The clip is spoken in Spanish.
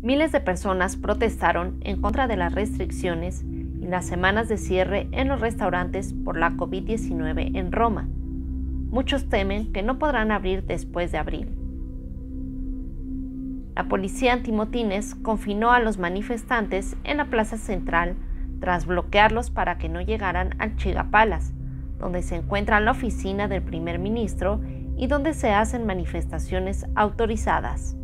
Miles de personas protestaron en contra de las restricciones y las semanas de cierre en los restaurantes por la COVID-19 en Roma. Muchos temen que no podrán abrir después de abril. La policía antimotines confinó a los manifestantes en la plaza central tras bloquearlos para que no llegaran al Chigapalas, donde se encuentra la oficina del primer ministro y donde se hacen manifestaciones autorizadas.